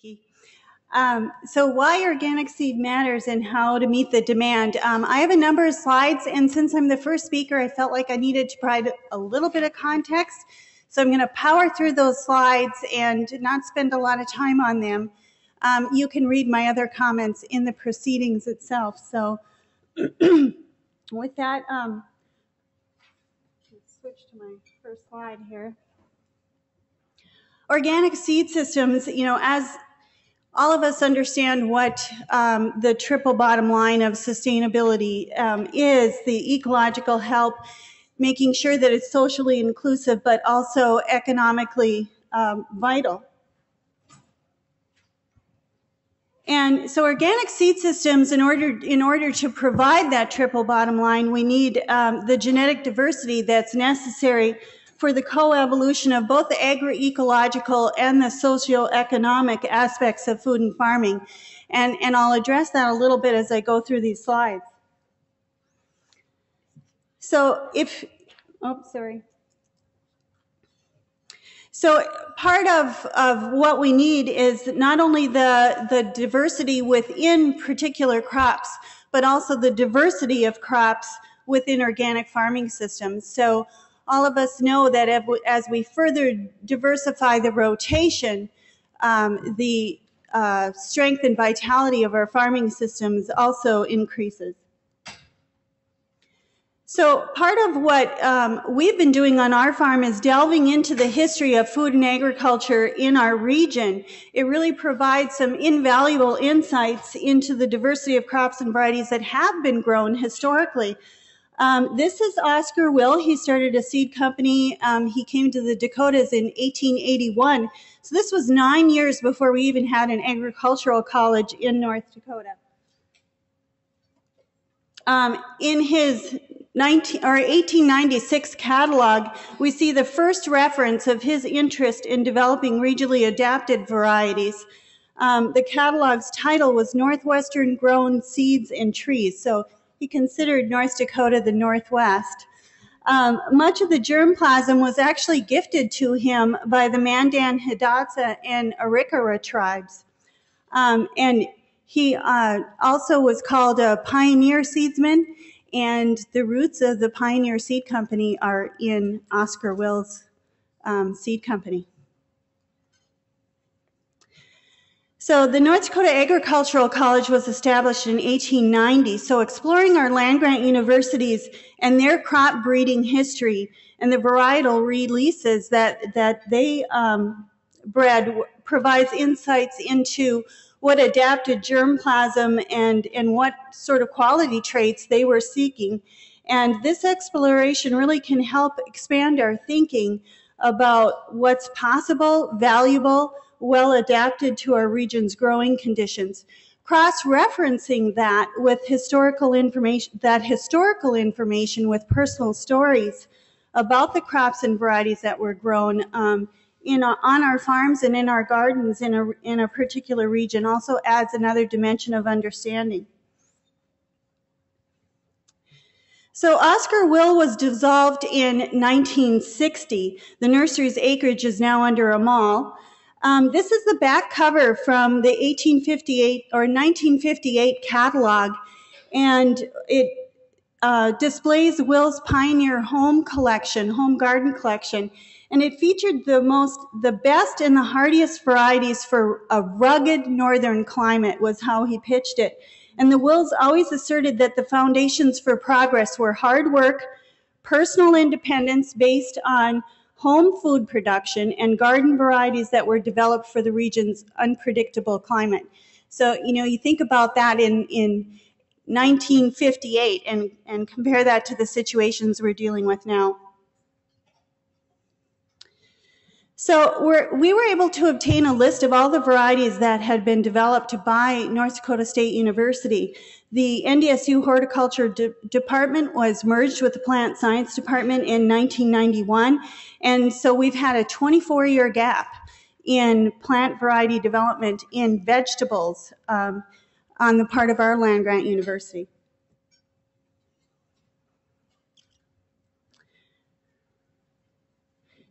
Um, so why organic seed matters and how to meet the demand. Um, I have a number of slides, and since I'm the first speaker, I felt like I needed to provide a little bit of context. So I'm going to power through those slides and not spend a lot of time on them. Um, you can read my other comments in the proceedings itself. So with that, um, switch to my first slide here. Organic seed systems, you know, as all of us understand what um, the triple bottom line of sustainability um, is the ecological help, making sure that it's socially inclusive, but also economically um, vital. And so organic seed systems, in order, in order to provide that triple bottom line, we need um, the genetic diversity that's necessary for the coevolution of both the agroecological and the socioeconomic aspects of food and farming. And, and I'll address that a little bit as I go through these slides. So if, oh, sorry. So part of, of what we need is not only the, the diversity within particular crops, but also the diversity of crops within organic farming systems. So all of us know that as we further diversify the rotation, um, the uh, strength and vitality of our farming systems also increases. So part of what um, we've been doing on our farm is delving into the history of food and agriculture in our region. It really provides some invaluable insights into the diversity of crops and varieties that have been grown historically um, this is Oscar Will. He started a seed company. Um, he came to the Dakotas in 1881. So this was nine years before we even had an agricultural college in North Dakota. Um, in his 19, or 1896 catalog, we see the first reference of his interest in developing regionally adapted varieties. Um, the catalog's title was Northwestern Grown Seeds and Trees. So he considered North Dakota the Northwest. Um, much of the germplasm was actually gifted to him by the Mandan, Hidatsa, and Arikara tribes. Um, and he uh, also was called a pioneer seedsman, and the roots of the Pioneer Seed Company are in Oscar Will's um, seed company. So the North Dakota Agricultural College was established in 1890. So exploring our land-grant universities and their crop breeding history and the varietal releases that, that they um, bred provides insights into what adapted germplasm and, and what sort of quality traits they were seeking. And this exploration really can help expand our thinking about what's possible, valuable, well adapted to our region's growing conditions. Cross-referencing that with historical information, that historical information with personal stories about the crops and varieties that were grown um, in a, on our farms and in our gardens in a, in a particular region also adds another dimension of understanding. So Oscar Will was dissolved in 1960. The nursery's acreage is now under a mall. Um, this is the back cover from the 1858 or 1958 catalog, and it uh, displays Will's Pioneer Home Collection, Home Garden Collection, and it featured the most, the best and the hardiest varieties for a rugged northern climate was how he pitched it. And the Wills always asserted that the foundations for progress were hard work, personal independence based on home food production, and garden varieties that were developed for the region's unpredictable climate. So, you know, you think about that in, in 1958 and, and compare that to the situations we're dealing with now. So we're, we were able to obtain a list of all the varieties that had been developed by North Dakota State University. The NDSU Horticulture De Department was merged with the Plant Science Department in 1991, and so we've had a 24-year gap in plant variety development in vegetables um, on the part of our land-grant university.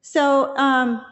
So um,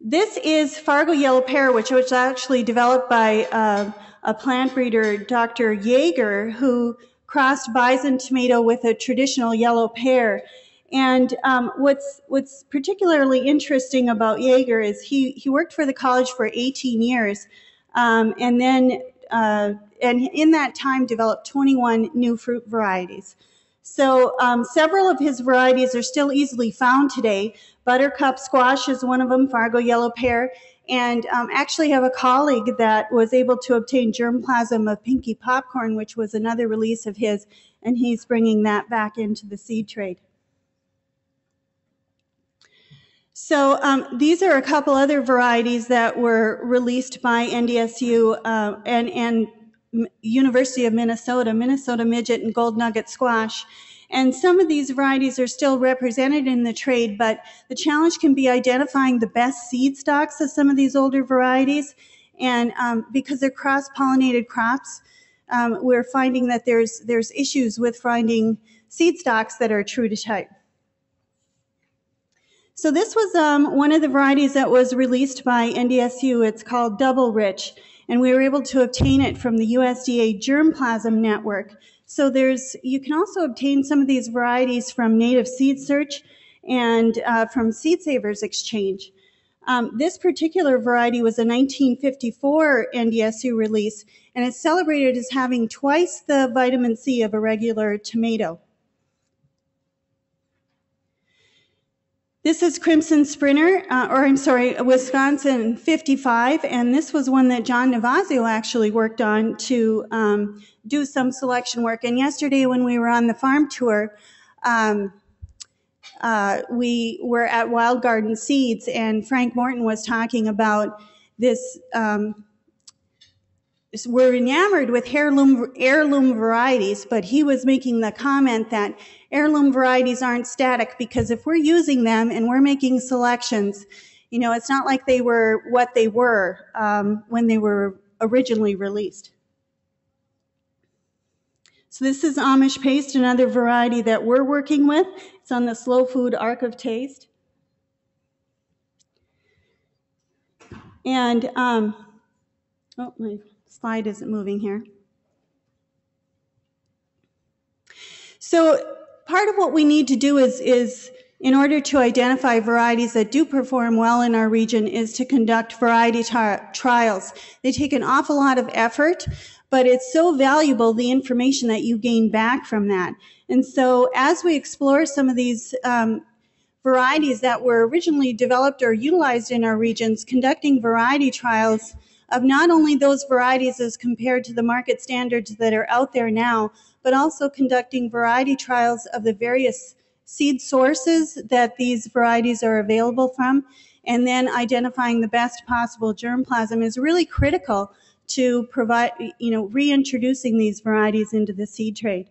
This is Fargo Yellow Pear, which was actually developed by uh, a plant breeder, Dr. Yeager, who crossed bison tomato with a traditional yellow pear. And um, what's what's particularly interesting about Yeager is he he worked for the college for 18 years, um, and then uh, and in that time developed 21 new fruit varieties. So um, several of his varieties are still easily found today. Buttercup squash is one of them, Fargo yellow pear, and um, actually have a colleague that was able to obtain germplasm of pinky popcorn, which was another release of his, and he's bringing that back into the seed trade. So um, these are a couple other varieties that were released by NDSU uh, and, and University of Minnesota, Minnesota Midget and Gold Nugget Squash. And some of these varieties are still represented in the trade, but the challenge can be identifying the best seed stocks of some of these older varieties. And um, because they're cross-pollinated crops, um, we're finding that there's there's issues with finding seed stocks that are true to type. So this was um, one of the varieties that was released by NDSU. It's called Double Rich and we were able to obtain it from the USDA germplasm network. So there's, you can also obtain some of these varieties from Native Seed Search and uh, from Seed Savers Exchange. Um, this particular variety was a 1954 NDSU release, and it's celebrated as having twice the vitamin C of a regular tomato. This is Crimson Sprinter, uh, or I'm sorry, Wisconsin 55, and this was one that John Navazio actually worked on to um, do some selection work. And yesterday, when we were on the farm tour, um, uh, we were at Wild Garden Seeds, and Frank Morton was talking about this. Um, we're enamored with heirloom, heirloom varieties, but he was making the comment that heirloom varieties aren't static because if we're using them and we're making selections, you know, it's not like they were what they were um, when they were originally released. So this is Amish paste, another variety that we're working with. It's on the Slow Food Ark of Taste. And, um, oh, my slide isn't moving here. So part of what we need to do is, is in order to identify varieties that do perform well in our region is to conduct variety trials. They take an awful lot of effort, but it's so valuable, the information that you gain back from that. And so as we explore some of these um, varieties that were originally developed or utilized in our regions, conducting variety trials of not only those varieties as compared to the market standards that are out there now, but also conducting variety trials of the various seed sources that these varieties are available from, and then identifying the best possible germplasm is really critical to provide, you know, reintroducing these varieties into the seed trade.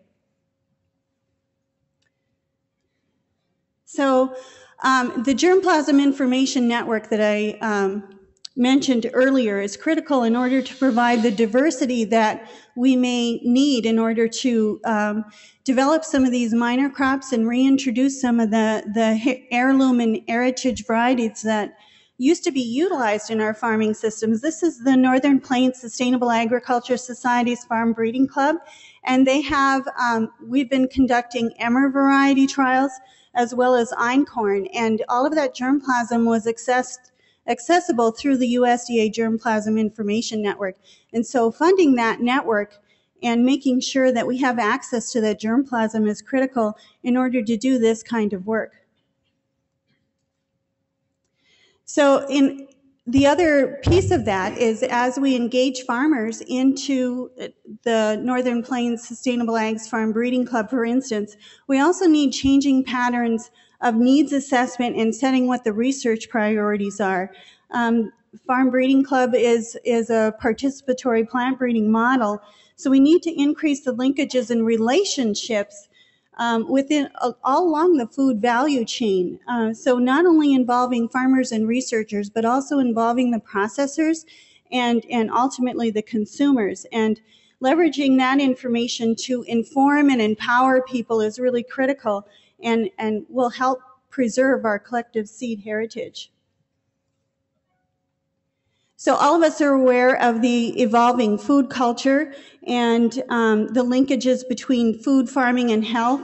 So um, the germplasm information network that I um, mentioned earlier is critical in order to provide the diversity that we may need in order to um, develop some of these minor crops and reintroduce some of the, the heirloom and heritage varieties that used to be utilized in our farming systems. This is the Northern Plains Sustainable Agriculture Society's Farm Breeding Club, and they have, um, we've been conducting emmer variety trials as well as einkorn, and all of that germplasm was accessed accessible through the USDA Germplasm Information Network. And so funding that network and making sure that we have access to that germplasm is critical in order to do this kind of work. So in the other piece of that is as we engage farmers into uh, the Northern Plains Sustainable Ags Farm Breeding Club, for instance, we also need changing patterns of needs assessment and setting what the research priorities are. Um, Farm Breeding Club is, is a participatory plant breeding model, so we need to increase the linkages and relationships um, within uh, all along the food value chain. Uh, so not only involving farmers and researchers, but also involving the processors and, and ultimately the consumers. And leveraging that information to inform and empower people is really critical and, and will help preserve our collective seed heritage. So all of us are aware of the evolving food culture and um, the linkages between food farming and health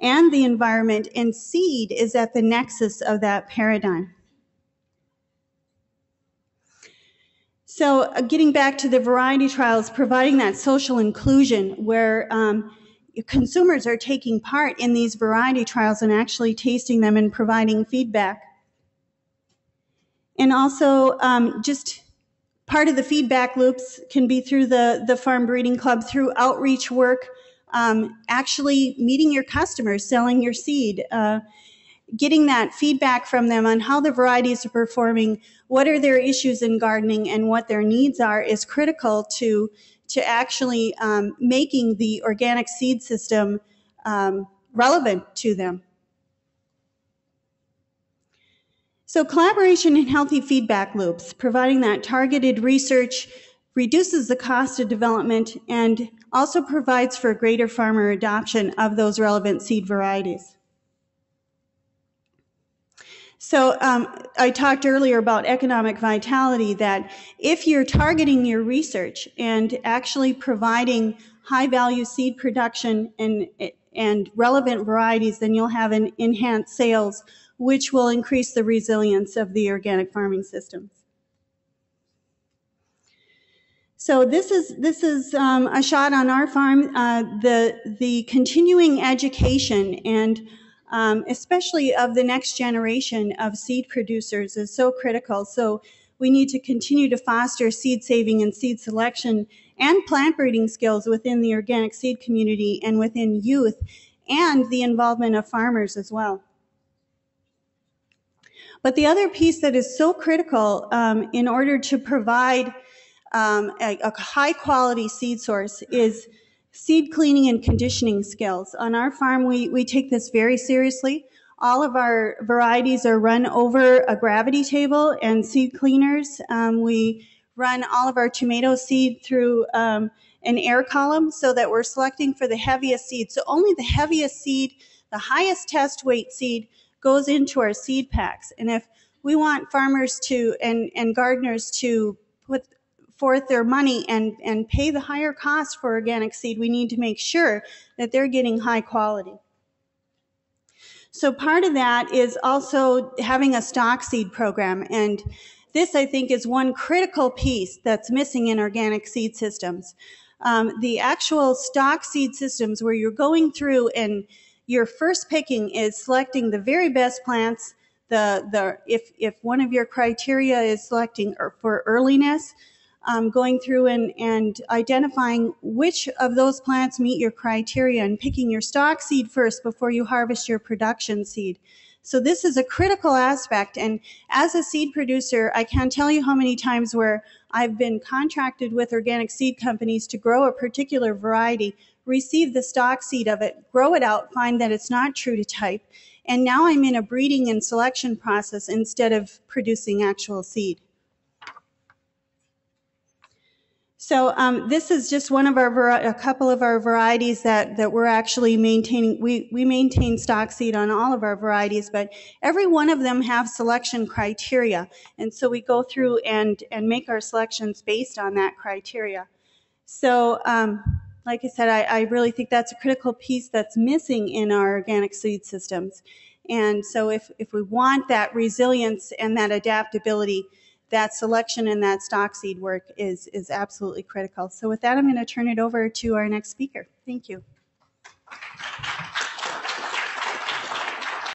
and the environment, and seed is at the nexus of that paradigm. So, uh, getting back to the variety trials, providing that social inclusion where um, consumers are taking part in these variety trials and actually tasting them and providing feedback. And also, um, just part of the feedback loops can be through the, the Farm Breeding Club, through outreach work, um, actually meeting your customers, selling your seed, uh, getting that feedback from them on how the varieties are performing, what are their issues in gardening, and what their needs are is critical to, to actually um, making the organic seed system um, relevant to them. So collaboration and healthy feedback loops, providing that targeted research reduces the cost of development and also provides for greater farmer adoption of those relevant seed varieties. So um, I talked earlier about economic vitality that if you're targeting your research and actually providing high value seed production and, and relevant varieties, then you'll have an enhanced sales, which will increase the resilience of the organic farming systems. So this is this is um, a shot on our farm. Uh, the the continuing education and um, especially of the next generation of seed producers is so critical. So we need to continue to foster seed saving and seed selection and plant breeding skills within the organic seed community and within youth and the involvement of farmers as well. But the other piece that is so critical um, in order to provide um, a, a high quality seed source is seed cleaning and conditioning skills. On our farm, we, we take this very seriously. All of our varieties are run over a gravity table and seed cleaners. Um, we run all of our tomato seed through um, an air column so that we're selecting for the heaviest seed. So only the heaviest seed, the highest test weight seed, goes into our seed packs. And if we want farmers to and, and gardeners to put forth their money and, and pay the higher cost for organic seed, we need to make sure that they're getting high quality. So part of that is also having a stock seed program. And this, I think, is one critical piece that's missing in organic seed systems. Um, the actual stock seed systems where you're going through and your first picking is selecting the very best plants. The, the, if, if one of your criteria is selecting er, for earliness, um, going through and, and identifying which of those plants meet your criteria and picking your stock seed first before you harvest your production seed. So this is a critical aspect. And as a seed producer, I can't tell you how many times where I've been contracted with organic seed companies to grow a particular variety, receive the stock seed of it, grow it out, find that it's not true to type. And now I'm in a breeding and selection process instead of producing actual seed. So um, this is just one of our a couple of our varieties that that we're actually maintaining. We we maintain stock seed on all of our varieties, but every one of them have selection criteria, and so we go through and and make our selections based on that criteria. So. Um, like I said, I, I really think that's a critical piece that's missing in our organic seed systems. And so if, if we want that resilience and that adaptability, that selection and that stock seed work is, is absolutely critical. So with that, I'm going to turn it over to our next speaker. Thank you.